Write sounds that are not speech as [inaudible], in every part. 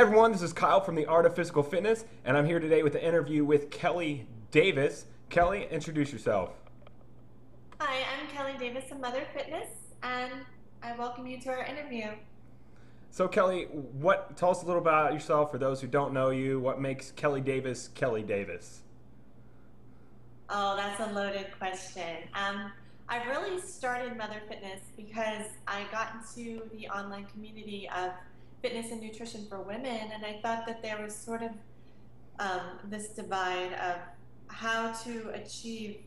everyone, this is Kyle from the Art of Physical Fitness, and I'm here today with an interview with Kellie Davis. Kellie, introduce yourself. Hi, I'm Kellie Davis of Mother Fitness, and I welcome you to our interview. So, Kellie, what? Tell us a little about yourself for those who don't know you. What makes Kellie Davis Kellie Davis? Oh, that's a loaded question. Um, I really started Mother Fitness because I got into the online community of fitness and nutrition for women, and I thought that there was sort of um, this divide of how to achieve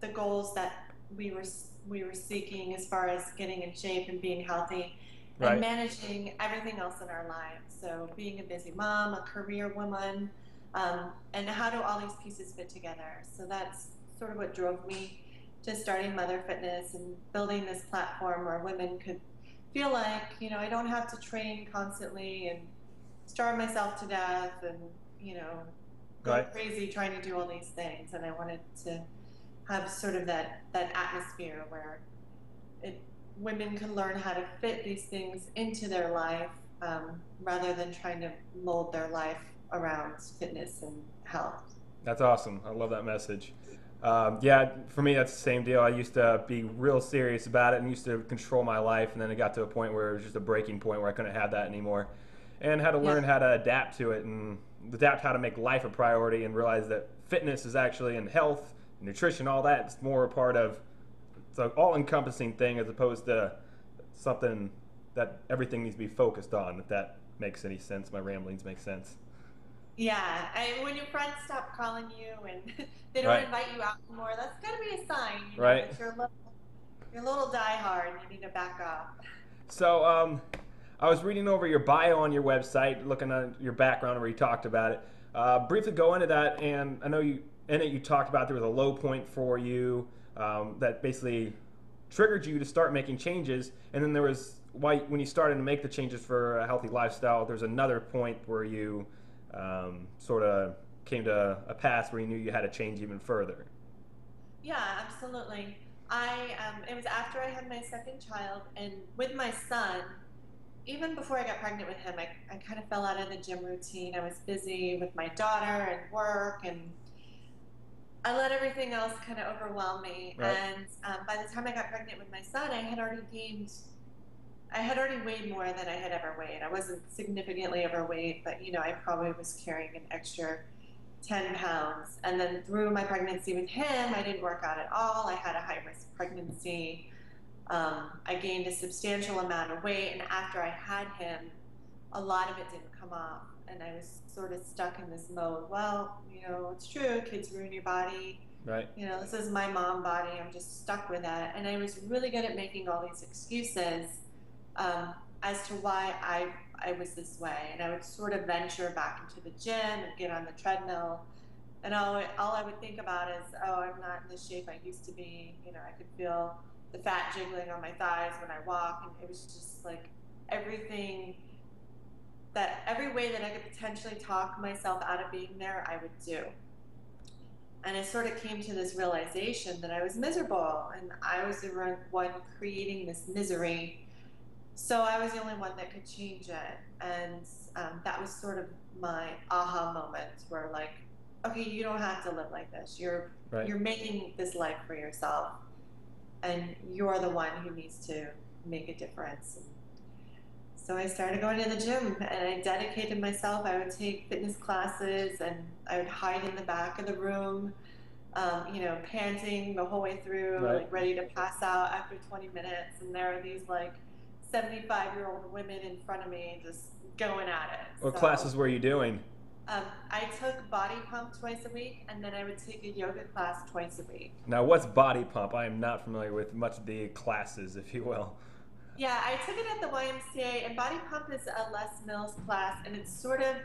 the goals that we were we were seeking as far as getting in shape and being healthy Right. and managing everything else in our lives. So being a busy mom, a career woman, um, and how do all these pieces fit together? So that's sort of what drove me to starting Mother Fitness and building this platform where women could feel like, you know, I don't have to train constantly and starve myself to death and, you know, go Right. crazy trying to do all these things. And I wanted to have sort of that, that atmosphere where it, women can learn how to fit these things into their life um, rather than trying to mold their life around fitness and health. That's awesome. I love that message. Um, yeah, for me, that's the same deal. I used to be real serious about it and used to control my life, and then it got to a point where it was just a breaking point where I couldn't have that anymore, and had to learn Yeah. how to adapt to it and adapt how to make life a priority and realize that fitness is actually in health, nutrition, all that. It's more a part of it's an all-encompassing thing as opposed to something that everything needs to be focused on. If that makes any sense, my ramblings make sense. Yeah, and when your friends stop calling you and [laughs] they don't Right. invite you out anymore, that's got to be a sign. You know, Right. You're a little, you're a little diehard and you need to back off. So, um, I was reading over your bio on your website, looking at your background where you talked about it. Uh, briefly go into that, and I know you in it you talked about there was a low point for you um, that basically triggered you to start making changes, and then there was why when you started to make the changes for a healthy lifestyle. There's another point where you um, sort of came to a pass where you knew you had to change even further. Yeah, absolutely. I um, it was after I had my second child, and with my son, even before I got pregnant with him, I, I kind of fell out of the gym routine. I was busy with my daughter and work, and I let everything else kind of overwhelm me. Right. And um, by the time I got pregnant with my son, I had already gained. I had already weighed more than I had ever weighed. I wasn't significantly overweight, but you know, I probably was carrying an extra 10 pounds. And then through my pregnancy with him, I didn't work out at all. I had a high risk pregnancy. Um, I gained a substantial amount of weight. And after I had him, a lot of it didn't come off. And I was sort of stuck in this mode. Well, you know, it's true, kids ruin your body. Right. You know, this is my mom body. I'm just stuck with that. And I was really good at making all these excuses um, as to why I I was this way, and I would sort of venture back into the gym and get on the treadmill, and all all I would think about is, oh, I'm not in the shape I used to be. You know, I could feel the fat jiggling on my thighs when I walk, and it was just like everything that every way that I could potentially talk myself out of being there, I would do. And I sort of came to this realization that I was miserable, and I was the one creating this misery so I was the only one that could change it, and um, that was sort of my aha moment, where like, okay, you don't have to live like this. You're Right. you're making this life for yourself, and you're the one who needs to make a difference. So I started going to the gym, and I dedicated myself. I would take fitness classes, and I would hide in the back of the room. Um, you know, panting the whole way through, Right. like ready to pass out after 20 minutes. And there are these like 75 year old women in front of me just going at it. What So, classes were you doing? Um, I took body pump twice a week, and then I would take a yoga class twice a week. Now, what's body pump? I am not familiar with much of the classes, if you will. Yeah, I took it at the YMCA, and body pump is a Les Mills class, and it's sort of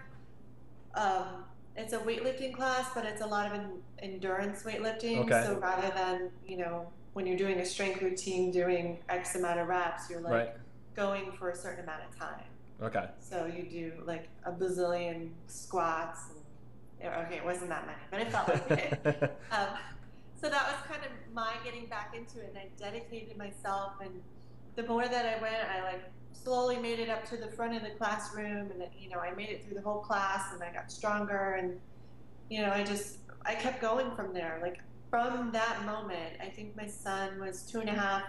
um, it's a weightlifting class, but it's a lot of en- endurance weightlifting. Okay. So rather than you know when you're doing a strength routine, doing X amount of reps, you're like Right. Going for a certain amount of time. Okay. So you do like a bazillion squats. And, okay, it wasn't that many, but it felt like it. [laughs] Um, so that was kind of my getting back into it, and I dedicated myself. And the more that I went, I like slowly made it up to the front of the classroom, and you know, I made it through the whole class, and I got stronger, and you know, I just I kept going from there. Like from that moment, I think my son was two and a half.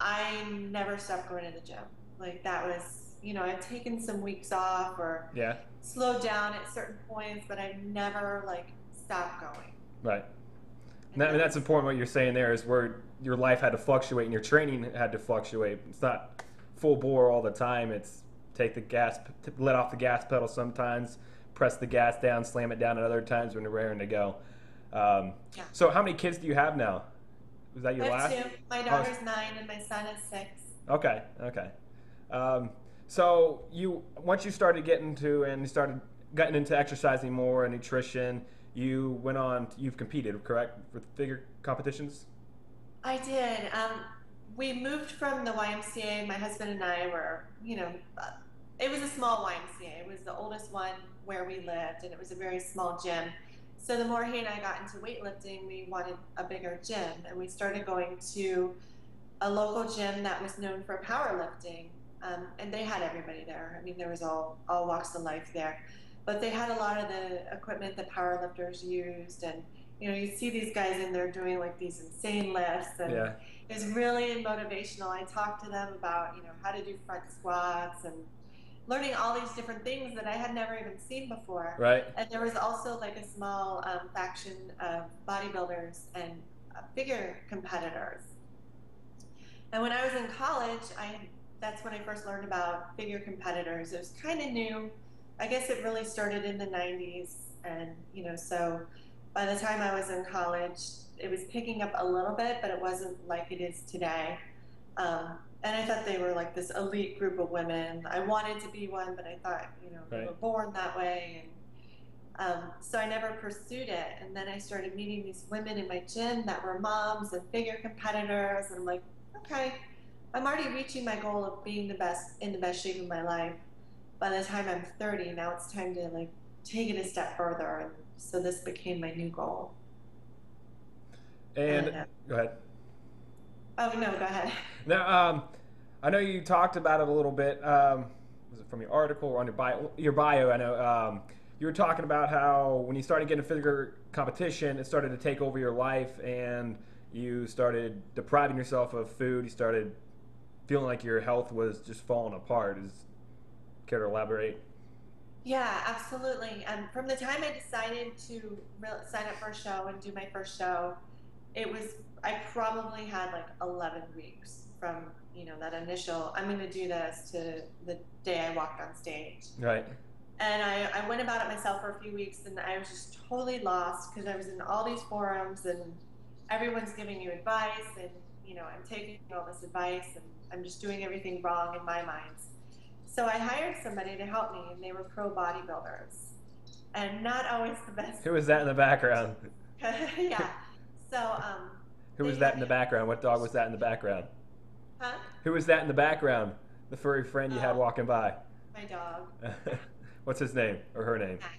I never stopped going to the gym. Like that was, you know, I've taken some weeks off or Yeah. slowed down at certain points, but I've never like stopped going. Right. And that, that's important. What you're saying there is where your life had to fluctuate and your training had to fluctuate. It's not full bore all the time. It's take the gas, let off the gas pedal sometimes, press the gas down, slam it down at other times when you're raring to go. Um, Yeah. So, how many kids do you have now? Was that your I last? two. My daughter's nine and my son is six. Okay, okay. Um, so you once you started getting to and you started getting into exercising more and nutrition, you went on. You've competed, correct, with figure competitions? I did. Um, we moved from the YMCA. My husband and I were, you know, uh, it was a small YMCA. It was the oldest one where we lived, and it was a very small gym. So the more he and I got into weightlifting, we wanted a bigger gym, and we started going to a local gym that was known for powerlifting, um, and they had everybody there. I mean, there was all all walks of life there, but they had a lot of the equipment that powerlifters used, and you know, you see these guys in there doing like these insane lifts, and Yeah. it was really motivational. I talked to them about you know how to do front squats and learning all these different things that I had never even seen before. Right. And there was also like a small um, faction of bodybuilders and uh, figure competitors. And when I was in college, I that's when I first learned about figure competitors. It was kind of new. I guess it really started in the 90s, and you know, so by the time I was in college, it was picking up a little bit, but it wasn't like it is today. Um, and I thought they were like this elite group of women. I wanted to be one, but I thought, you know, they Right. were born that way, and um, so I never pursued it. And then I started meeting these women in my gym that were moms and figure competitors, and I'm like, okay, I'm already reaching my goal of being the best in the best shape of my life. By the time I'm 30, now it's time to like take it a step further, and so this became my new goal. And And, uh, go ahead. Oh no, go ahead. Now, um, I know you talked about it a little bit. Um, was it from your article or on your bio? Your bio, I know. Um, you were talking about how when you started getting a figure competition, it started to take over your life, and you started depriving yourself of food. You started feeling like your health was just falling apart. Is care to elaborate? Yeah, absolutely. Um, from the time I decided to re- sign up for a show and do my first show, it was I probably had like 11 weeks from you know that initial I'm going to do this to the day I walked on stage. Right. And I, I went about it myself for a few weeks and I was just totally lost because I was in all these forums and everyone's giving you advice and you know I'm taking all this advice and I'm just doing everything wrong in my mind. So I hired somebody to help me and they were pro bodybuilders. And not always the best. Who was that in the background? [laughs] yeah. So um Who was that in the background? What dog was that in the background? huh? Who was that in the background? The furry friend you had Oh. walking by. My dog, [laughs] What's his name or her name? Max.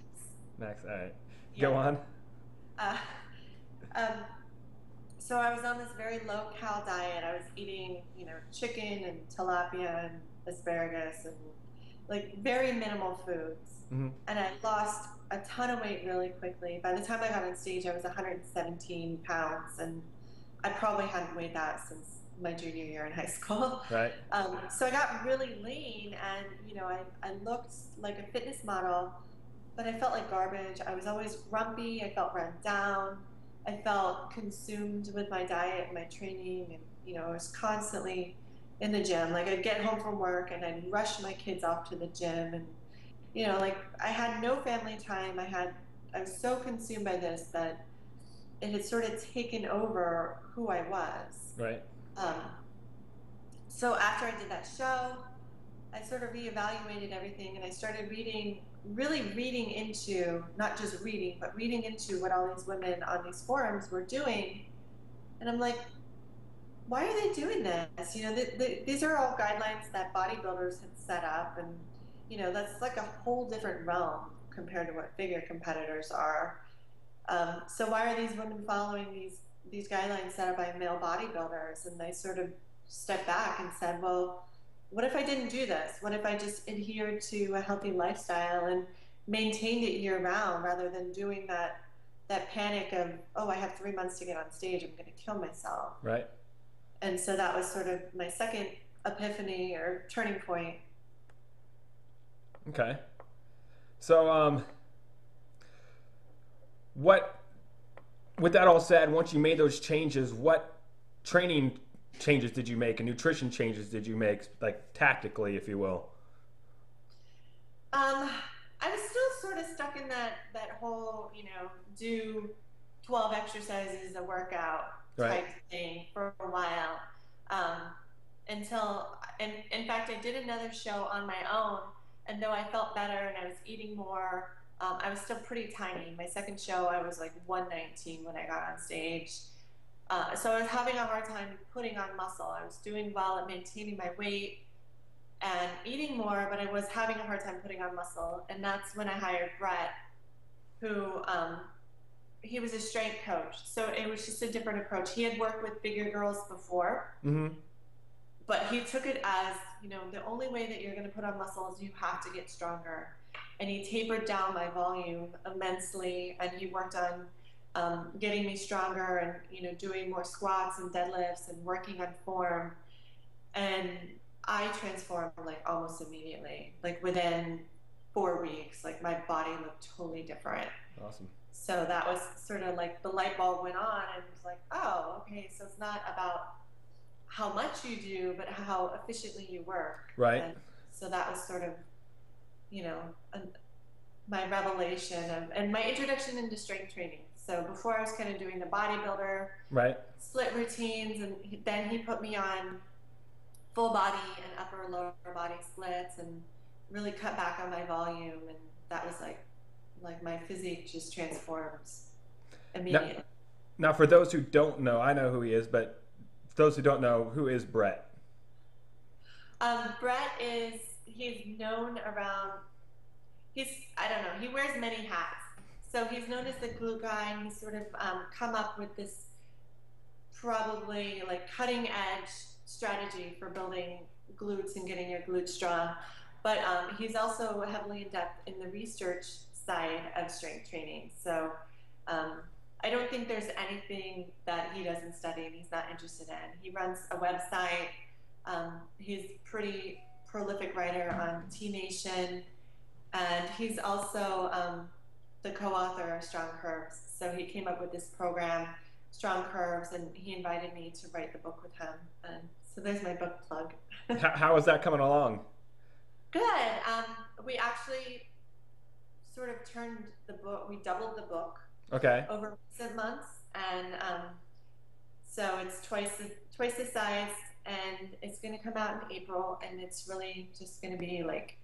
Max. All right. Yeah. Go on. Uh, um, so I was on this very low cal diet. I was eating, you know, chicken and tilapia and asparagus and like very minimal foods. Mhm. And I lost a ton of weight really quickly. By the time I got on stage, I was 117 pounds, and I probably hadn't weighed that since my junior year in high school. Right. Um, so I got really lean, and you know, I, I looked like a fitness model, but I felt like garbage. I was always grumpy. I felt run down. I felt consumed with my diet and my training, and you know, I was constantly in the gym. Like I'd get home from work and I'd rush my kids off to the gym, and you know, like I had no family time. I had I was so consumed by this that it had sort of taken over who I was. Right. Um, so after I did that show, I sort of reevaluated everything and I started reading, really reading into, not just reading, but reading into what all these women on these forums were doing. And I'm like, why are they doing this? You know, th- th- these are all guidelines that bodybuilders had set up, and you know, that's like a whole different realm compared to what figure competitors are. Um, so why are these women following these these guidelines set up by male bodybuilders? And I sort of stepped back and said, well, what if I didn't do this? What if I just adhered to a healthy lifestyle and maintained it year round rather than doing that that panic of oh I have three months to get on stage I'm going to kill myself right and so that was sort of my second epiphany or turning point okay so um what with that all said once you made those changes what training changes did you make and nutrition changes did you make like tactically if you will um I was still sort of stuck in that that whole, you know, do 12 exercises a workout type thing for a while. Um, until, and in fact, I did another show on my own, and though I felt better and I was eating more, um, I was still pretty tiny. My second show, I was like 119 when I got on stage. Uh, so I was having a hard time putting on muscle. I was doing well at maintaining my weight and eating more, but I was having a hard time putting on muscle. And that's when I hired Brett, who um, he was a strength coach. So it was just a different approach. He had worked with bigger girls before, mm-hmm. But he took it as you know the only way that you're going to put on muscle is you have to get stronger. And he tapered down my volume immensely, and he worked on um, getting me stronger and you know doing more squats and deadlifts and working on form. And I transformed like almost immediately. Like within four weeks, like my body looked totally different. Awesome. So that was sort of like the light bulb went on and it was like, oh, okay, so it's not about how much you do, but how efficiently you work. Right. And so that was sort of, you know, a, my revelation of, and my introduction into strength training. So before I was kind of doing the bodybuilder, right, split routines, and then he put me on full body and upper lower body splits and really cut back on my volume and that was like like my physique just transforms immediately. Now, now for those who don't know, I know who he is, but those who don't know, who is Brett? Um, Brett is he's known around he's I don't know, he wears many hats. So he's known as the glute guy and he's sort of um, come up with this probably like cutting edge strategy for building glutes and getting your glutes strong. But um, he's also heavily in depth in the research side of strength training. So um, I don't think there's anything that he doesn't study and he's not interested in. He runs a website. Um, he's pretty prolific writer on T Nation, and he's also um, the co-author of Strong Curves. So he came up with this program, Strong Curves, and he invited me to write the book with him. And so there's my book plug. [laughs] how, how is that coming along? Good. Um, we actually sort of turned the book. We doubled the book. Okay. Over recent months, and um, so it's twice the, twice the size, and it's going to come out in April, and it's really just going to be like,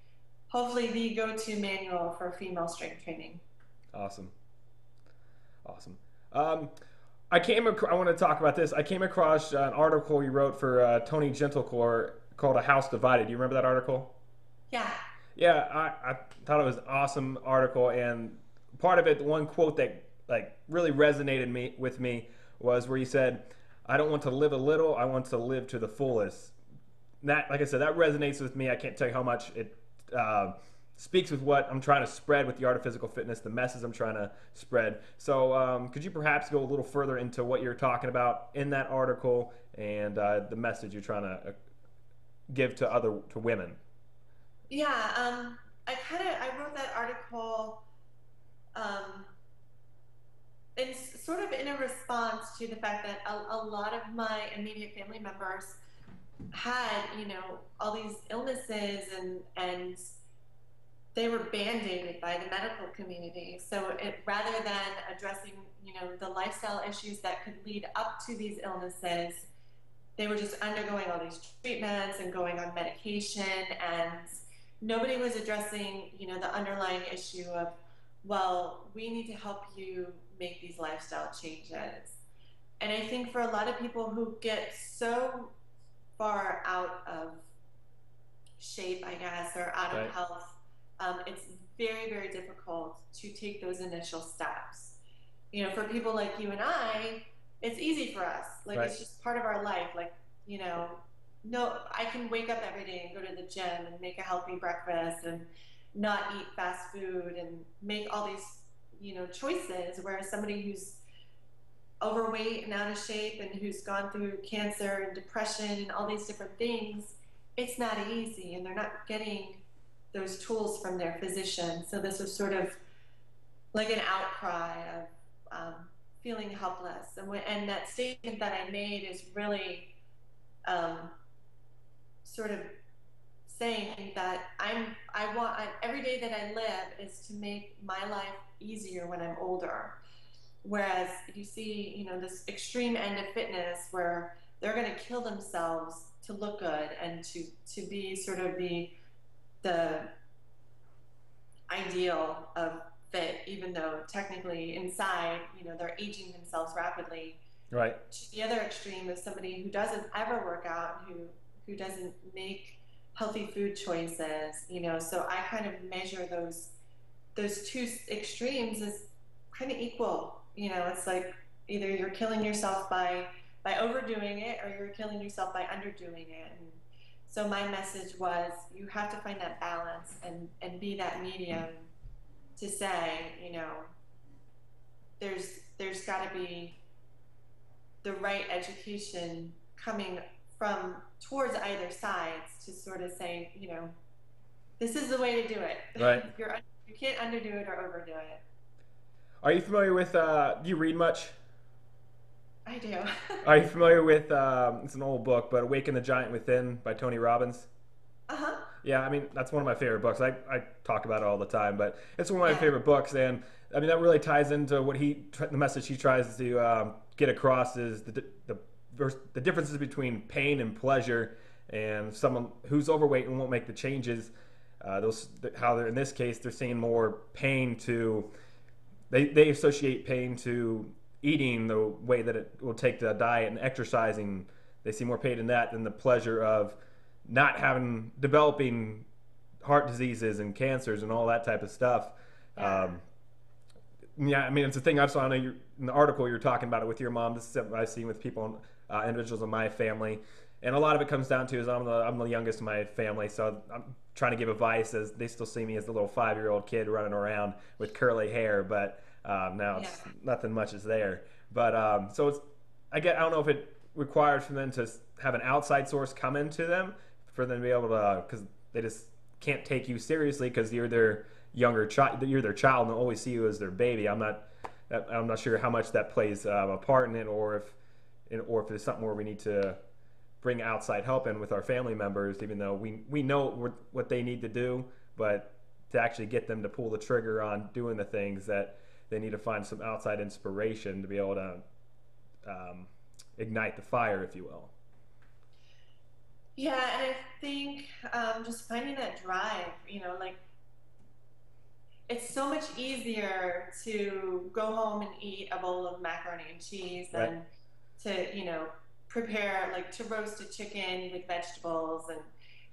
hopefully, the go-to manual for female strength training. Awesome. Awesome. Um, I came. Ac- I want to talk about this. I came across an article you wrote for uh, Tony Gentilcore called "A House Divided." Do you remember that article? Yeah. Yeah, I, I thought it was an awesome article, and part of it, the one quote that like really resonated me with me was where you said, "I don't want to live a little. I want to live to the fullest." That, like I said, that resonates with me. I can't tell you how much it. Uh, speaks with what I'm trying to spread with the art of physical fitness, the message I'm trying to spread. So, um, could you perhaps go a little further into what you're talking about in that article and uh, the message you're trying to uh, give to other to women? Yeah, um, I kind of I wrote that article. Um, in sort of in a response to the fact that a, a lot of my immediate family members had, you know, all these illnesses and and they were band-aided by the medical community. So it, rather than addressing, you know, the lifestyle issues that could lead up to these illnesses, they were just undergoing all these treatments and going on medication and nobody was addressing, you know, the underlying issue of, well, we need to help you make these lifestyle changes. And I think for a lot of people who get so far out of shape, I guess, or out right. of health, um, it's very, very difficult to take those initial steps. You know, for people like you and I, it's easy for us. Like, right. it's just part of our life. Like, you know, no, I can wake up every day and go to the gym and make a healthy breakfast and not eat fast food and make all these, you know, choices. Whereas somebody who's overweight and out of shape and who's gone through cancer and depression and all these different things, it's not easy and they're not getting those tools from their physician. So this was sort of like an outcry of um, feeling helpless. And, when, and that statement that I made is really um, sort of saying that I'm I want I, every day that I live is to make my life easier when I'm older. Whereas you see, you know, this extreme end of fitness where they're going to kill themselves to look good and to to be sort of the the ideal of fit, even though technically inside, you know, they're aging themselves rapidly. Right. To the other extreme is somebody who doesn't ever work out, who who doesn't make healthy food choices, you know. So I kind of measure those those two extremes as kind of equal. You know, it's like either you're killing yourself by by overdoing it or you're killing yourself by underdoing it. And so my message was you have to find that balance and and be that medium to say, you know, there's there's got to be the right education coming from towards either sides to sort of say, you know, this is the way to do it. [laughs] Right. You're you can't underdo it or overdo it. Are you familiar with? Uh, do you read much? I do. [laughs] Are you familiar with? Um, it's an old book, but "Awaken the Giant Within" by Tony Robbins. Uh huh. Yeah, I mean that's one of my favorite books. I, I talk about it all the time, but it's one of my Yeah. favorite books, and I mean that really ties into what he the message he tries to um, get across is the the the differences between pain and pleasure, and someone who's overweight and won't make the changes. Uh, those how they're in this case they're seeing more pain to they they associate pain to eating the way that it will take to diet and exercising. They see more pain in that than the pleasure of not having developing heart diseases and cancers and all that type of stuff. Yeah. Um, yeah, I mean it's a thing I saw in, a, in the article you're talking about it with your mom. This is something I've seen with people, uh, individuals in my family, and a lot of it comes down to is I'm the I'm the youngest in my family, so I'm trying to give advice as they still see me as the little five year old kid running around with curly hair, but um, now it's Yeah. nothing much is there. But um, so it's I get I don't know if it requires for them to have an outside source come into them for them to be able to because they just can't take you seriously because you're their younger child you're their child and they'll always see you as their baby i'm not i'm not sure how much that plays um, a part in it or if in, or if there's something where we need to bring outside help in with our family members even though we we know what, what they need to do but to actually get them to pull the trigger on doing the things that they need to find some outside inspiration to be able to um, ignite the fire if you will. Yeah, and I think um, just finding that drive, you know, like it's so much easier to go home and eat a bowl of macaroni and cheese than to, you know, prepare like to roast a chicken with vegetables and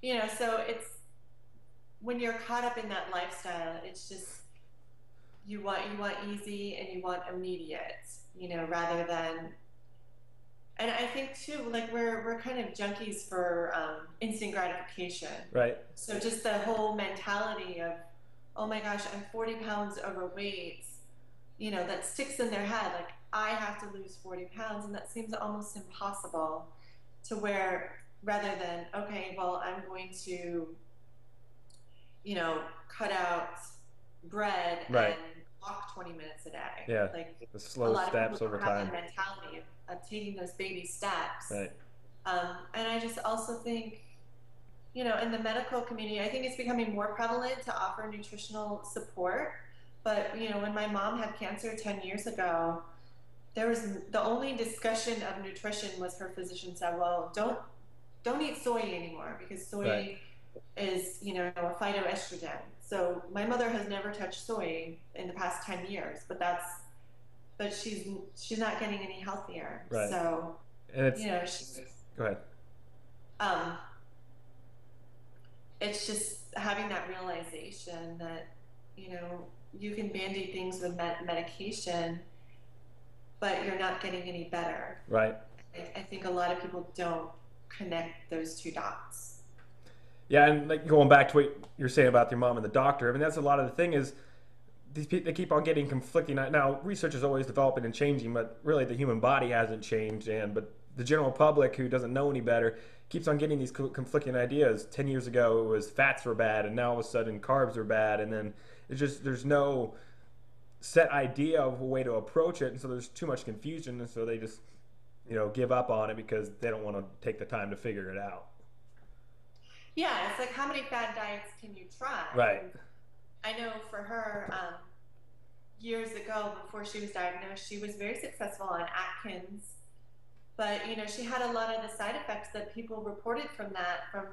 you know, so it's when you're caught up in that lifestyle, it's just you want you want easy and you want immediate, you know, rather than and I think too, like we're we're kind of junkies for um, instant gratification. right So just the whole mentality of, oh my gosh, I'm 40 pounds overweight, you know, that sticks in their head. Like I have to lose 40 pounds, and that seems almost impossible. To where rather than okay, well, I'm going to, you know, cut out bread Right. and walk 20 minutes a day. Yeah. Like the a slow steps over have time mentality of, of taking those baby steps. right Um, and I just also think, you know, in the medical community, I think it's becoming more prevalent to offer nutritional support. But, you know, when my mom had cancer 10 years ago, there was the only discussion of nutrition was her physician said, well, don't don't eat soy anymore because soy Right. is, you know, a phytoestrogen. So my mother has never touched soy in the past 10 years, but that's but she's she's not getting any healthier. Right. So, and it's you know, she's go ahead um, it's just having that realization that you know you can band-aid things with med- medication but you're not getting any better right I, I think a lot of people don't connect those two dots. Yeah, and like going back to what you're saying about your mom and the doctor, I mean that's a lot of the thing is these people they keep on getting conflicting. Now research is always developing and changing, but really the human body hasn't changed, and but the general public who doesn't know any better keeps on getting these conflicting ideas. Ten years ago it was fats were bad, and now all of a sudden carbs are bad, and then it's just there's no set idea of a way to approach it, and so there's too much confusion, and so they just you know give up on it because they don't want to take the time to figure it out. Yeah, it's like how many fad diets can you try? Right. I know for her, um, years ago before she was diagnosed, she was very successful on Atkins, but you know she had a lot of the side effects that people reported from that, from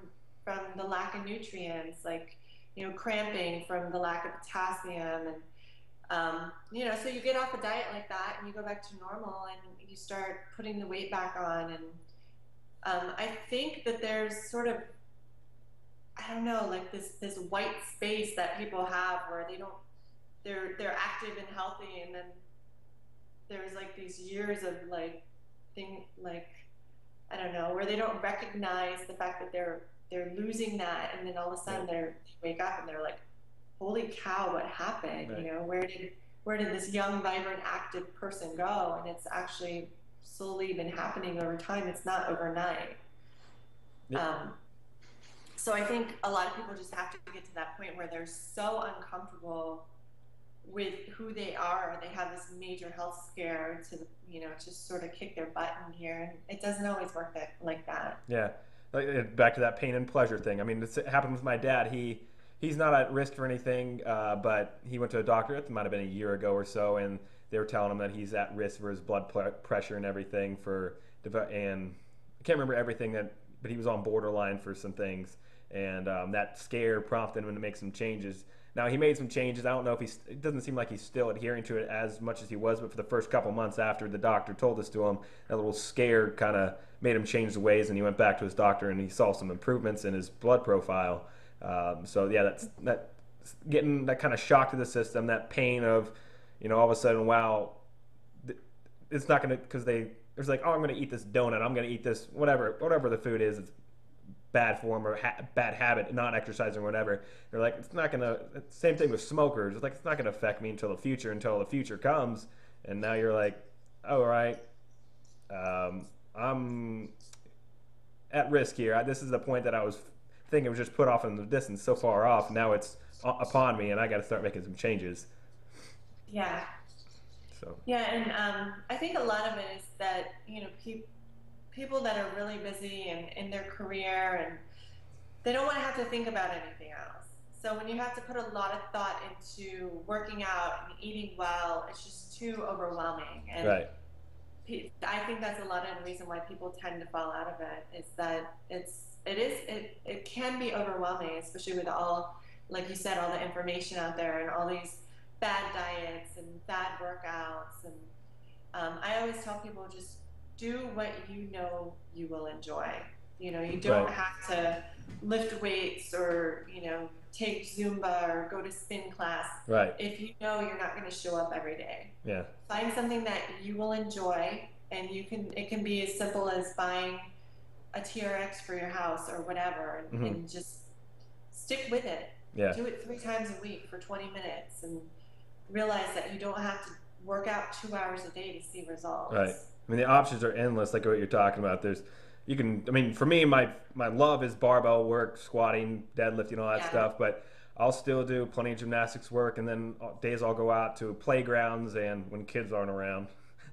from the lack of nutrients, like you know cramping from the lack of potassium and um, you know, so you get off a diet like that and you go back to normal and you start putting the weight back on. And um, I think that there's sort of, I don't know, like this this white space that people have where they don't, they're they're active and healthy, and then there's like these years of like thing like I don't know where they don't recognize the fact that they're they're losing that, and then all of a sudden they wake up and they're like, holy cow, what happened? Right. You know, where did where did this young, vibrant, active person go? And it's actually slowly been happening over time. It's not overnight. Yeah. Um, so I think a lot of people just have to get to that point where they're so uncomfortable with who they are. They have this major health scare to, you know, just sort of kick their butt in here. And it doesn't always work that, like that. Yeah. Like, back to that pain and pleasure thing. I mean, it happened with my dad. He, he's not at risk for anything, uh, but he went to a doctor. It might have been a year ago or so, and they were telling him that he's at risk for his blood pressure and everything for and I can't remember everything that, but he was on borderline for some things, and um, that scare prompted him to make some changes. Now he made some changes. I don't know if he's. It doesn't seem like he's still adhering to it as much as he was, but for the first couple months after the doctor told this to him, that little scare kind of made him change the ways, and he went back to his doctor and he saw some improvements in his blood profile. Um, so yeah, that's that getting that kind of shock to the system, that pain of, you know, all of a sudden, wow, it's not gonna because they it's like, oh, I'm gonna eat this donut, I'm gonna eat this whatever whatever the food is, it's bad form or ha- bad habit, not exercising or whatever. They're like, it's not gonna. Same thing with smokers. It's like it's not gonna affect me until the future, until the future comes, and now you're like, all right, um, I'm at risk here. This is the point that I was thing it was just put off in the distance so far off. Now it's upon me, and I got to start making some changes. Yeah. So. Yeah, and um, I think a lot of it is that you know pe- people that are really busy and in their career, and they don't want to have to think about anything else. So when you have to put a lot of thought into working out and eating well, it's just too overwhelming. And right. I think that's a lot of the reason why people tend to fall out of it is that it's it is it, it can be overwhelming, especially with all like you said, all the information out there and all these bad diets and bad workouts and um, I always tell people just do what you know you will enjoy. You know, you don't right. have to lift weights or, you know, take Zumba or go to spin class. Right. If you know you're not going to show up every day. Yeah. Find something that you will enjoy and you can it can be as simple as buying a TRX for your house or whatever, and, mm-hmm. and just stick with it. Yeah. Do it three times a week for 20 minutes, and realize that you don't have to work out two hours a day to see results. Right. I mean, the options are endless, like what you're talking about. There's, you can. I mean, for me, my my love is barbell work, squatting, deadlifting, all that yeah. stuff. But I'll still do plenty of gymnastics work, and then days I'll go out to playgrounds and when kids aren't around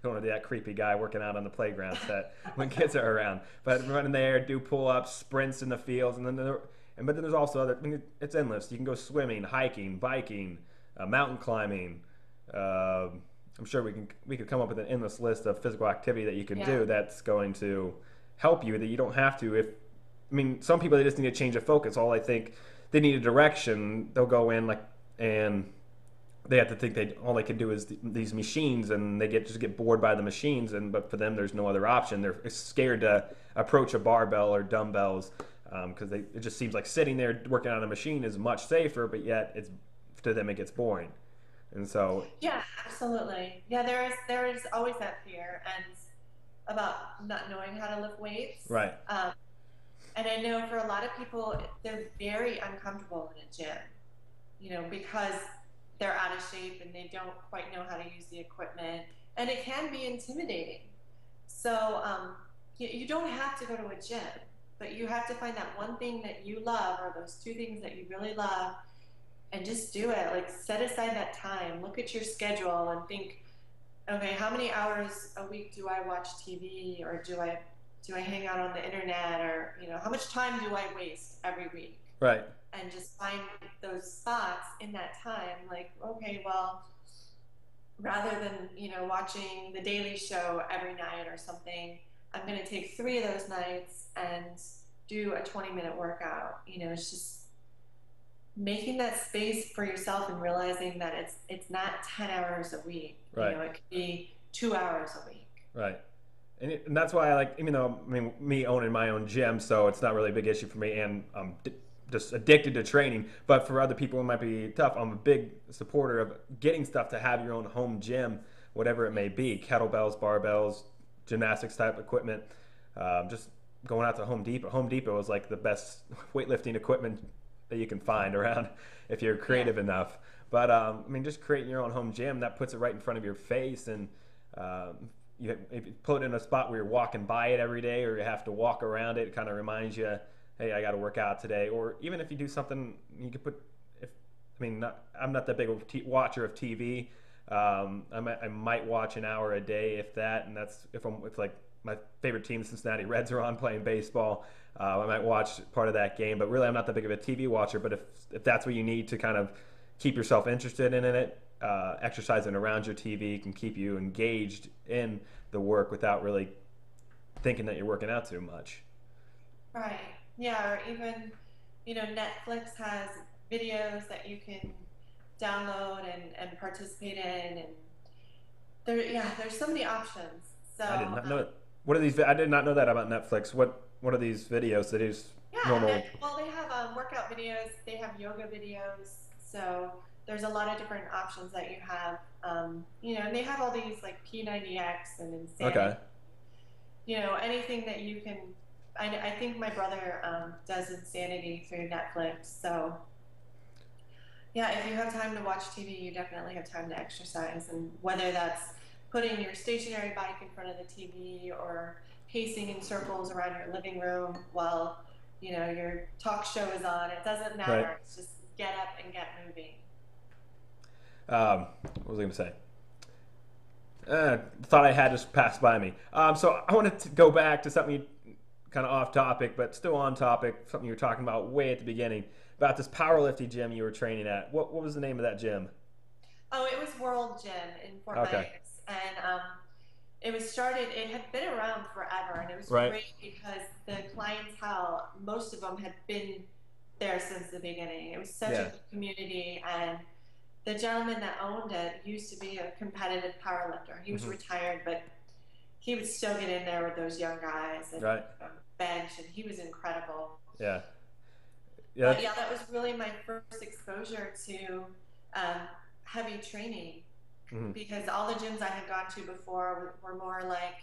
don't want to be that creepy guy working out on the playground set when kids are around. But running there, do pull ups, sprints in the fields, and then there, and but then there's also other. I mean, it's endless. You can go swimming, hiking, biking, uh, mountain climbing. Uh, I'm sure we can we could come up with an endless list of physical activity that you can yeah. do that's going to help you that you don't have to if I mean some people they just need to change of focus. All I think they need a direction. They'll go in like and they have to think they all they can do is th- these machines and they get just get bored by the machines and but for them there's no other option. They're scared to approach a barbell or dumbbells because um, it just seems like sitting there working on a machine is much safer but yet it's to them it gets boring. And so yeah absolutely. Yeah there is there is always that fear and about not knowing how to lift weights. Right. Um, And I know for a lot of people, they're very uncomfortable in a gym, you know, because they're out of shape and they don't quite know how to use the equipment. And it can be intimidating. So um, you, you don't have to go to a gym, but you have to find that one thing that you love or those two things that you really love and just do it. Like set aside that time, look at your schedule and think, okay, how many hours a week do I watch TV or do I do I hang out on the internet or you know how much time do I waste every week? Right. And just find those spots in that time. Like okay, well, rather than you know watching the Daily Show every night or something, I'm going to take three of those nights and do a 20 minute workout. You know, it's just making that space for yourself and realizing that it's it's not 10 hours a week. Right. You know, it could be two hours a week. Right. And, it, and that's why I like, even though I mean, me owning my own gym, so it's not really a big issue for me, and I'm d- just addicted to training. But for other people, it might be tough. I'm a big supporter of getting stuff to have your own home gym, whatever it may be kettlebells, barbells, gymnastics type equipment. Um, just going out to Home Depot. Home Depot is like the best [laughs] weightlifting equipment that you can find around [laughs] if you're creative yeah. enough. But um, I mean, just creating your own home gym that puts it right in front of your face, and um, you, if you put it in a spot where you're walking by it every day, or you have to walk around it, it kind of reminds you, hey, I got to work out today. Or even if you do something, you could put. If I mean, not, I'm not that big of a t- watcher of TV. Um, I, might, I might watch an hour a day, if that, and that's if I'm if like my favorite team, the Cincinnati Reds, are on playing baseball. Uh, I might watch part of that game, but really, I'm not that big of a TV watcher. But if if that's what you need to kind of keep yourself interested in it, uh, exercising around your TV can keep you engaged in the work without really thinking that you're working out too much. Right. Yeah. Or even, you know, Netflix has videos that you can download and, and participate in, and there, yeah, there's so many options. So I did not know. Um, what are these? I did not know that about Netflix. What What are these videos that is yeah, normal? They, well, they have um, workout videos. They have yoga videos. So there's a lot of different options that you have. Um, you know, and they have all these like P90X and Insanity. Okay. You know, anything that you can. I, I think my brother um, does Insanity through Netflix. So, yeah, if you have time to watch TV, you definitely have time to exercise. And whether that's putting your stationary bike in front of the TV or pacing in circles around your living room while you know your talk show is on, it doesn't matter. Right. It's just get up and get moving. Um, what was I going to say? Uh, thought I had just passed by me. Um, so I wanted to go back to something kind of off topic, but still on topic. Something you were talking about way at the beginning about this powerlifting gym you were training at. What what was the name of that gym? Oh, it was World Gym in Fort okay. Myers, and um, it was started. It had been around forever, and it was right. great because the clientele, most of them had been there since the beginning. It was such yeah. a community, and the gentleman that owned it used to be a competitive powerlifter. He was mm-hmm. retired, but he would still get in there with those young guys and right. bench, and he was incredible. Yeah. Yeah. But yeah, that was really my first exposure to um, heavy training mm-hmm. because all the gyms I had gone to before were, were more like,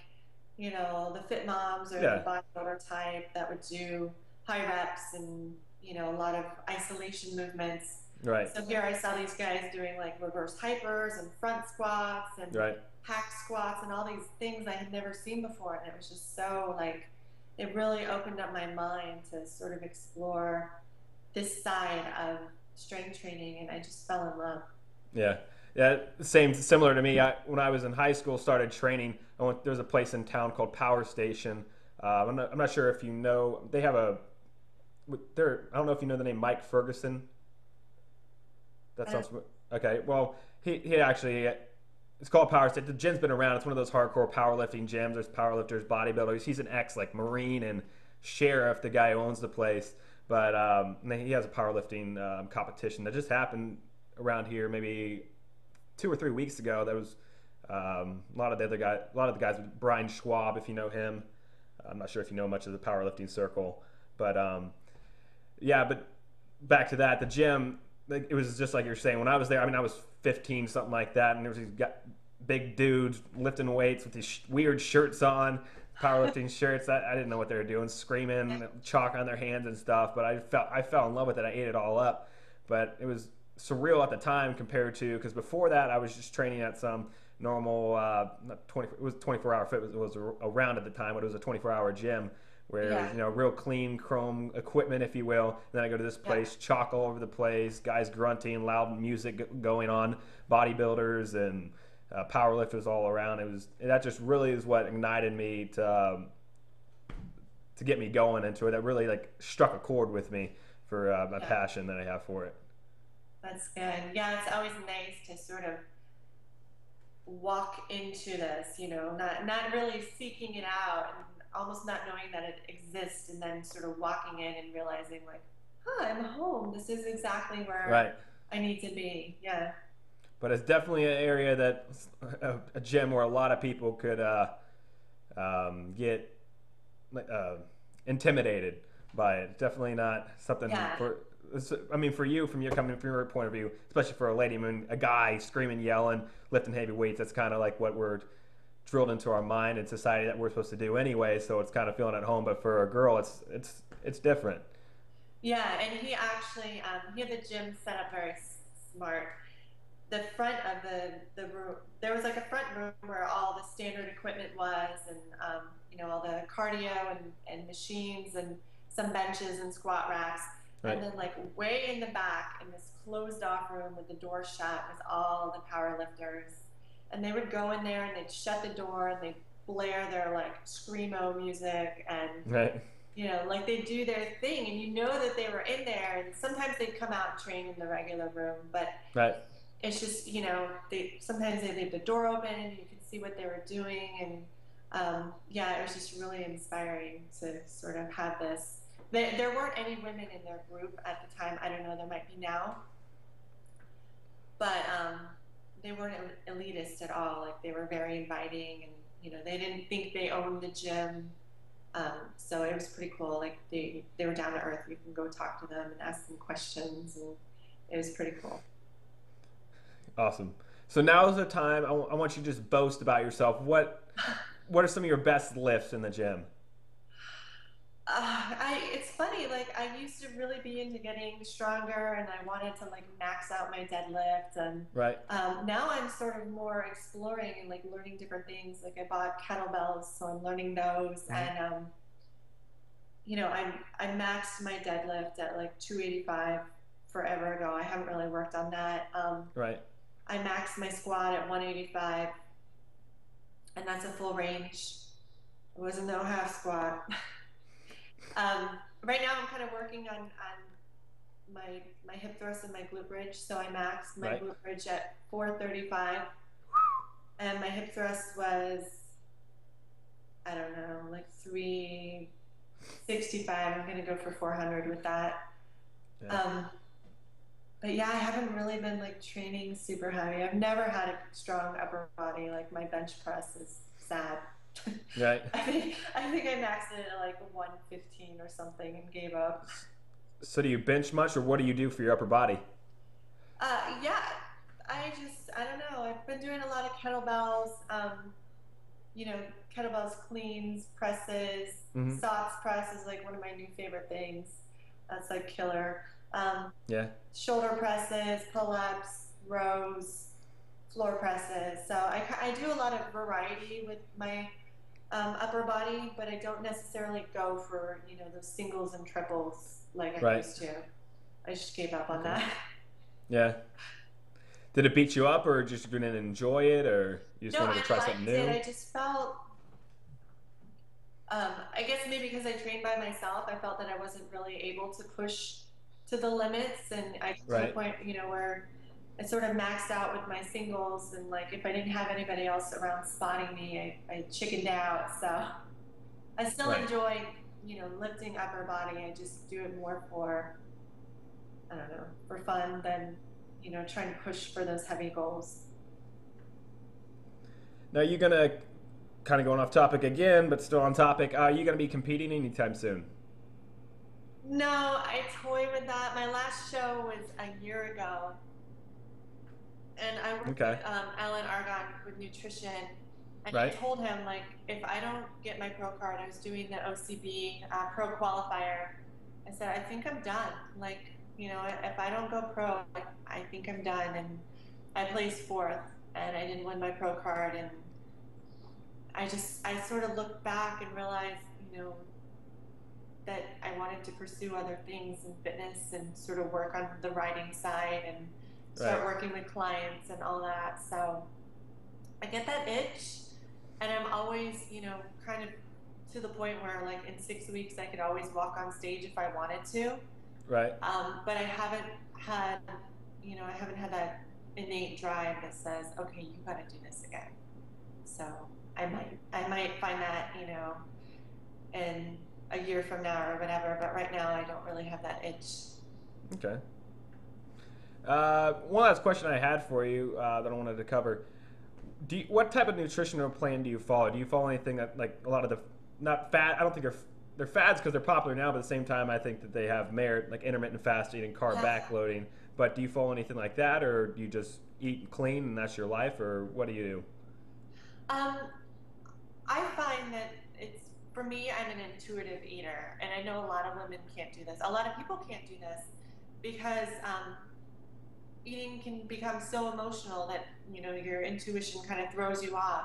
you know, the fit moms or yeah. the bodybuilder type that would do high reps and, you know, a lot of isolation movements Right. So here I saw these guys doing like reverse hypers and front squats and right. Hack squats and all these things I had never seen before. And it was just so like, it really opened up my mind to sort of explore this side of strength training. And I just fell in love. Yeah. Yeah, same, similar to me. I, when I was in high school, started training. I went, there's a place in town called Power Station. Uh, I'm, not, I'm not sure if you know. They have a. There, I don't know if you know the name Mike Ferguson. That sounds okay. Well, he he actually it's called Power State. The gym's been around. It's one of those hardcore powerlifting gyms. There's powerlifters, bodybuilders. He's an ex like Marine and sheriff, the guy who owns the place. But um, he has a powerlifting um, competition that just happened around here maybe two or three weeks ago. That was um, a lot of the other guy, a lot of the guys. Brian Schwab, if you know him. I'm not sure if you know much of the powerlifting circle, but um, yeah. But back to that, the gym like, it was just like you're saying when I was there. I mean, I was 15, something like that, and there was these got, big dudes lifting weights with these sh- weird shirts on. powerlifting [laughs] shirts. I, I didn't know what they were doing, screaming, chalk on their hands and stuff. But I felt I fell in love with it. I ate it all up. But it was surreal at the time compared to because before that I was just training at some normal uh, 20 it was 24 hour fit it was, around at the time but it was a 24 hour gym where yeah. you know real clean chrome equipment if you will and then i go to this place yeah. chalk all over the place guys grunting loud music going on bodybuilders and uh, power lifters all around it was that just really is what ignited me to um, to get me going into it that really like struck a chord with me for uh, my yeah. passion that i have for it that's good yeah it's always nice to sort of walk into this you know not not really seeking it out and almost not knowing that it exists and then sort of walking in and realizing like huh i'm home this is exactly where right. i need to be yeah but it's definitely an area that a, a gym where a lot of people could uh, um, get uh, intimidated by it definitely not something yeah. for I mean, for you, from your coming from your point of view, especially for a lady, I mean, a guy screaming, yelling, lifting heavy weights, that's kind of like what we're drilled into our mind and society that we're supposed to do anyway. So it's kind of feeling at home. But for a girl, it's it's it's different. Yeah, and he actually um, he had the gym set up very smart. The front of the the room, there was like a front room where all the standard equipment was, and um, you know all the cardio and, and machines and some benches and squat racks. Right. And then like way in the back in this closed off room with the door shut was all the power lifters and they would go in there and they'd shut the door and they'd blare their like screamo music and right. you know like they do their thing and you know that they were in there and sometimes they'd come out and train in the regular room but right. it's just you know they sometimes they leave the door open and you can see what they were doing and um, yeah it was just really inspiring to sort of have this there, there weren't any women in their group at the time i don't know there might be now but um, they weren't elitist at all. Like they were very inviting, and you know they didn't think they owned the gym. Um, so it was pretty cool. Like they they were down to earth. You can go talk to them and ask them questions, and it was pretty cool. Awesome. So now is the time. I, w- I want you to just boast about yourself. What [laughs] what are some of your best lifts in the gym? Uh, I it's funny like I used to really be into getting stronger and I wanted to like max out my deadlift and right. um, now I'm sort of more exploring and like learning different things. Like I bought kettlebells so I'm learning those mm-hmm. and um, you know I I maxed my deadlift at like 285 forever ago. I haven't really worked on that. Um, right. I maxed my squat at 185 and that's a full range. It was a no half squat [laughs] Um, right now, I'm kind of working on, on my my hip thrust and my glute bridge. So I maxed my right. glute bridge at 435, and my hip thrust was I don't know, like 365. I'm gonna go for 400 with that. Yeah. Um, but yeah, I haven't really been like training super heavy. I've never had a strong upper body. Like my bench press is sad. [laughs] Right. I think I think I maxed it at like 115 or something and gave up. So do you bench much, or what do you do for your upper body? Uh, yeah, I just I don't know. I've been doing a lot of kettlebells. Um, you know, kettlebells, cleans, presses, mm-hmm. SOTS press is like one of my new favorite things. That's like killer. Um, yeah. Shoulder presses, pull-ups, rows, floor presses. So I, I do a lot of variety with my um, upper body, but I don't necessarily go for you know those singles and triples like I right. used to. I just gave up on okay. that. Yeah. Did it beat you up, or just didn't enjoy it, or you just no, wanted to try something new? It. I just felt. Um, I guess maybe because I trained by myself, I felt that I wasn't really able to push to the limits, and I right. to the point, you know, where I sort of maxed out with my singles, and like if I didn't have anybody else around spotting me, I, I chickened out. So I still right. enjoy, you know, lifting upper body. I just do it more for, I don't know, for fun than, you know, trying to push for those heavy goals. Now you're gonna kind of going off topic again, but still on topic. Are you gonna be competing anytime soon? No, I toy with that. My last show was a year ago, and I work okay. with um, Alan Aragon with nutrition, And Right. I told him like if I don't get my pro card, I was doing the OCB uh, pro qualifier. I said I think I'm done. Like you know, if I don't go pro, like, I think I'm done. And I placed fourth, and I didn't win my pro card. And I just I sort of looked back and realized you know that I wanted to pursue other things in fitness and sort of work on the writing side and start Right. working with clients and all that. So I get that itch, and I'm always, you know, kind of to the point where, like, in six weeks, I could always walk on stage if I wanted to. Right. Um, but I haven't had, you know, I haven't had that innate drive that says, okay, you got to do this again. So I might, I might find that, you know, in a year from now or whatever. But right now, I don't really have that itch. Okay. Uh, one last question I had for you uh, that I wanted to cover. Do you, what type of nutritional plan do you follow? Do you follow anything that like a lot of the not fat? I don't think they're they're fads because they're popular now, but at the same time, I think that they have merit, like intermittent fasting and carb Yeah. backloading. But do you follow anything like that, or do you just eat clean and that's your life, or what do you do? Um, I find that it's for me. I'm an intuitive eater, and I know a lot of women can't do this. A lot of people can't do this because um, eating can become so emotional that you know your intuition kind of throws you off.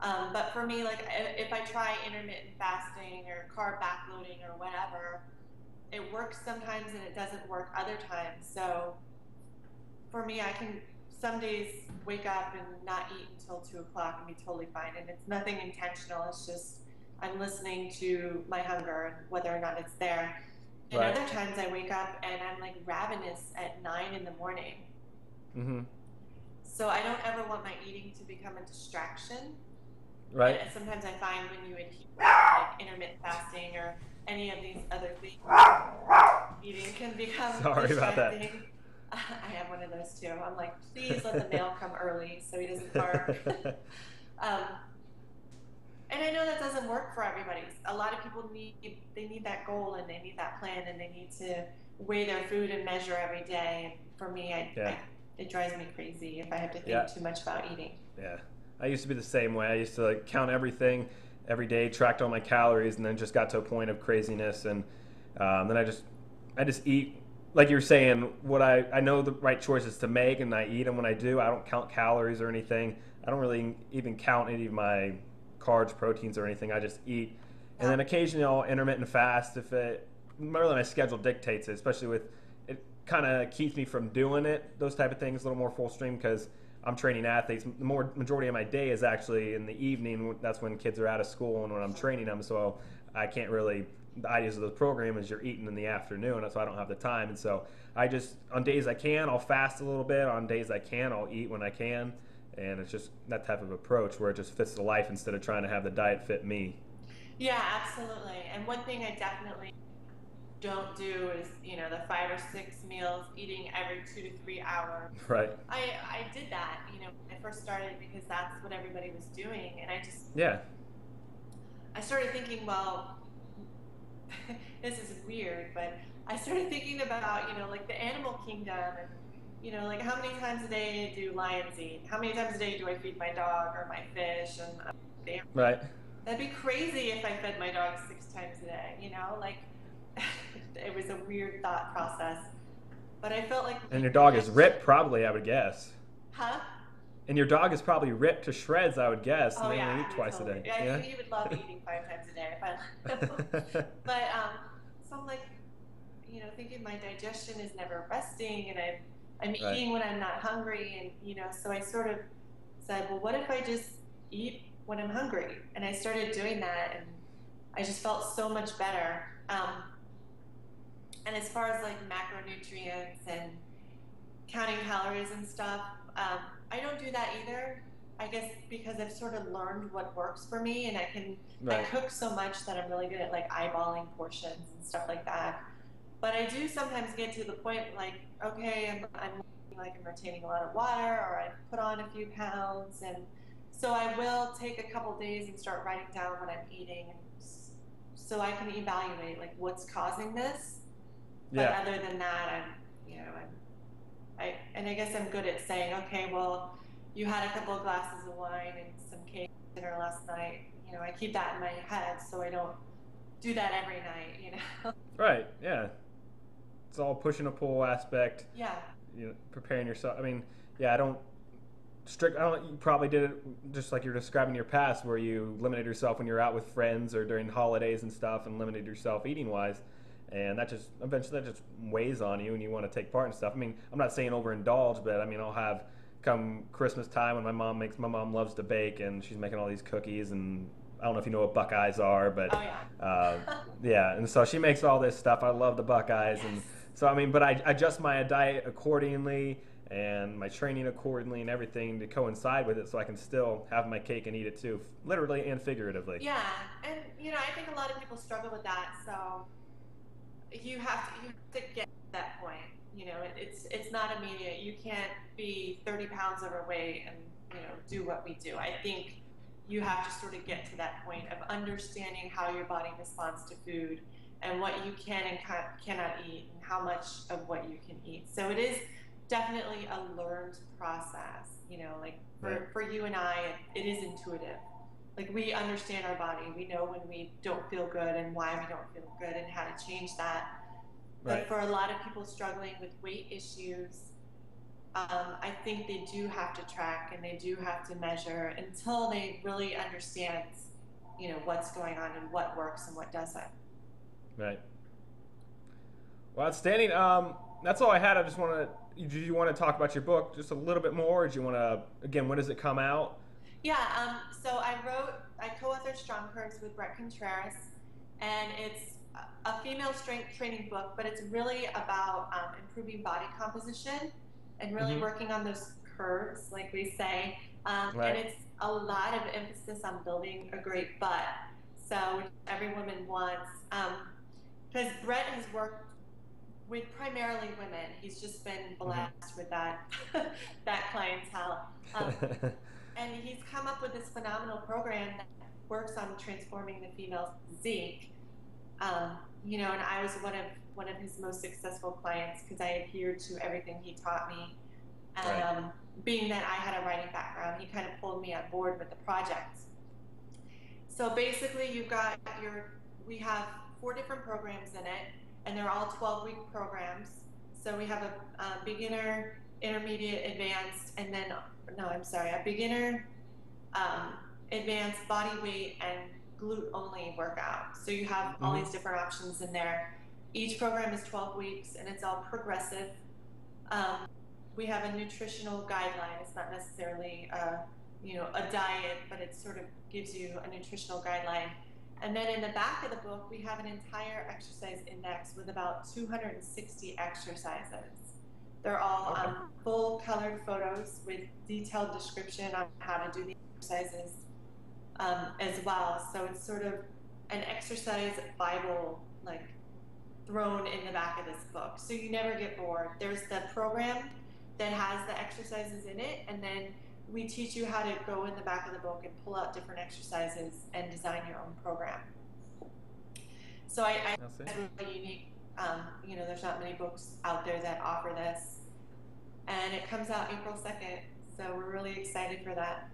Um, but for me, like if I try intermittent fasting or carb backloading or whatever, it works sometimes and it doesn't work other times. So for me, I can some days wake up and not eat until two o'clock and be totally fine. And it's nothing intentional. It's just I'm listening to my hunger and whether or not it's there. And Right. other times I wake up and I'm like ravenous at nine in the morning. Mm-hmm. So I don't ever want my eating to become a distraction. Right. And sometimes I find when you adhere like intermittent fasting or any of these other things, eating can become [laughs] Sorry about that. [laughs] I have one of those too. I'm like, please let the mail come early so he doesn't bark. [laughs] um, and I know that doesn't work for everybody. A lot of people need they need that goal and they need that plan and they need to weigh their food and measure every day. For me, I, Yeah. I it drives me crazy if I have to think Yeah. too much about eating. Yeah, I used to be the same way. I used to like count everything every day, tracked all my calories, and then just got to a point of craziness, and um, then I just I just eat like you're saying. What I I know the right choices to make, and I eat them when I do. I don't count calories or anything. I don't really even count any of my carbs, proteins, or anything. I just eat, and then occasionally I'll intermittent fast if it really my schedule dictates it, especially with it kind of keeps me from doing it those type of things a little more full stream because i'm training athletes. The more majority of my day is actually in the evening that's when kids are out of school and when i'm training them so i can't really the ideas of the program is you're eating in the afternoon so i don't have the time. And so i just on days i can i'll fast a little bit. On days i can i'll eat when i can and it's just that type of approach where it just fits the life instead of trying to have the diet fit me Yeah, absolutely. And one thing I definitely don't do is, you know, the five or six meals eating every two to three hours. [laughs] right I, I did that, you know, when I first started because that's what everybody was doing. And I just, yeah I started thinking, well, [laughs] this is weird, but I started thinking about, you know, like the animal kingdom and, you know, like how many times a day do lions eat? How many times a day do I feed my dog or my fish? And they right That'd be crazy if I fed my dog six times a day, you know? Like, [laughs] it was a weird thought process. But I felt like. and your dog is [laughs] ripped probably i would guess Huh? And your dog is probably ripped to shreds, I would guess. Oh, and they yeah. only eat twice a day. Yeah, he would love [laughs] eating five times a day if I but, um, so I'm like, you know, thinking my digestion is never resting and I'm, I'm Right. eating when I'm not hungry. And, you know, so I sort of said, well, what if I just eat when I'm hungry? And I started doing that and I just felt so much better. Um, and as far as like macronutrients and counting calories and stuff, um, I don't do that either. I guess because I've sort of learned what works for me, and I can I cook so much that I'm really good at like eyeballing portions and stuff like that. But I do sometimes get to the point like, okay, I'm, I'm like I'm retaining a lot of water, or I've put on a few pounds, and so I will take a couple days and start writing down what I'm eating, so I can evaluate like what's causing this. But Yeah. other than that, I'm, you know, I'm, I, and I guess I'm good at saying, okay, well, you had a couple of glasses of wine and some cake dinner last night. You know, I keep that in my head so I don't do that every night. You know. Right. Yeah. It's all push and a pull aspect. Yeah. You know, preparing yourself. I mean, yeah, I don't strict. I don't. You probably did it just like you're describing your past, where you limited yourself when you're out with friends or during holidays and stuff, and limited yourself eating wise. And that just eventually that just weighs on you, and you want to take part in stuff. I mean, I'm not saying overindulge, but I mean, I'll have come Christmas time when my mom makes. My mom loves to bake, and she's making all these cookies and I don't know if you know what Buckeyes are, but oh, yeah. uh, [laughs] yeah, and so she makes all this stuff. I love the Buckeyes, Yes. and so I mean, but I adjust my diet accordingly and my training accordingly and everything to coincide with it, so I can still have my cake and eat it too, literally and figuratively. Yeah, and you know, I think a lot of people struggle with that. So you have to you have to get to that point. You know, it, it's it's not immediate. You can't be 30 pounds overweight and you know do what we do. I think you have to sort of get to that point of understanding how your body responds to food and what you can and ca- cannot eat and how much of what you can eat. So it is definitely a learned process. You know, like for, Right. for you and I, it is intuitive like we understand our body we know when we don't feel good and why we don't feel good and how to change that Right. but for a lot of people struggling with weight issues um, i think they do have to track and they do have to measure until they really understand you know what's going on and what works and what doesn't Right. Well, outstanding. Um, that's all I had. I just want to. Do you want to talk about your book just a little bit more? Or do you want to? Again, when does it come out? Yeah, um, so I wrote, I co-authored Strong Curves with Brett Contreras, and it's a- female strength training book, but it's really about um, improving body composition and really Mhm. working on those curves, like we say. Um, Right. And it's a lot of emphasis on building a great butt, so every woman wants. Because Brett has worked with primarily women. He's just been blessed with that [laughs] that clientele. Um, [laughs] and he's come up with this phenomenal program that works on transforming the female physique. Um, you know, and I was one of one of his most successful clients because I adhered to everything he taught me. And Right. um, being that I had a writing background, he kind of pulled me on board with the project. So basically, you've got your we have four different programs in it, and they're all 12 week programs. So we have a, a beginner, intermediate, advanced, and then no, I'm sorry, a beginner, um, advanced body weight and glute only workout. So you have all Mhm. these different options in there. Each program is 12 weeks and it's all progressive. Um, we have a nutritional guideline. It's not necessarily a, you know, a diet, but it sort of gives you a nutritional guideline. And then in the back of the book, we have an entire exercise index with about 260 exercises. They're all Okay. um, full colored photos with detailed description on how to do the exercises um, as well. So it's sort of an exercise Bible, like thrown in the back of this book. So you never get bored. There's the program that has the exercises in it, and then we teach you how to go in the back of the book and pull out different exercises and design your own program. So I, I That's really unique. Um, you know, there's not many books out there that offer this, and it comes out April 2nd. So we're really excited for that.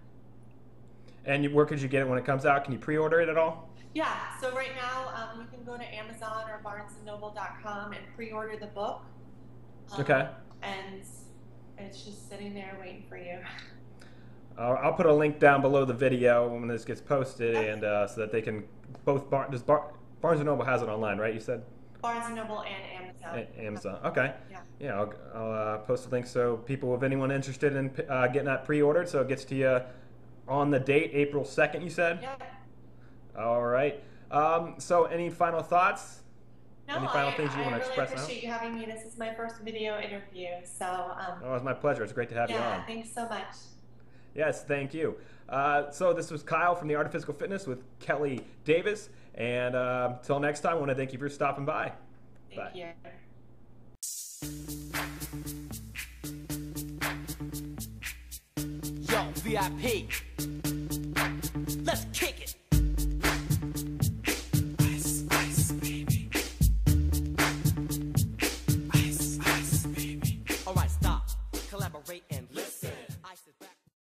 And you, where could you get it when it comes out? Can you pre-order it at all? Yeah, so right now um, you can go to Amazon or BarnesandNoble.com and pre-order the book. Um, Okay. And it's just sitting there waiting for you. [laughs] Uh, I'll put a link down below the video when this gets posted, and uh, so that they can both. Bar, does Bar, Barnes and Noble has it online, right? You said Barnes and Noble and Amazon. A- Amazon. Okay. Yeah. Yeah, I'll, I'll uh, post a link so people, if anyone interested in uh, getting that pre-ordered, so it gets to you on the date, April second. You said. Yeah. All right. Um, so, any final thoughts? No, Any final I, things you I wanna really express now? appreciate you having me. This is my first video interview, so um, Oh, it's my pleasure. It's great to have you on. yeah, thanks so much. Yes, thank you. Uh, so this was Kyle from the Art of Physical Fitness with Kellie Davis, and uh, until next time, I want to thank you for stopping by. Thank Bye. you. Yo, VIP.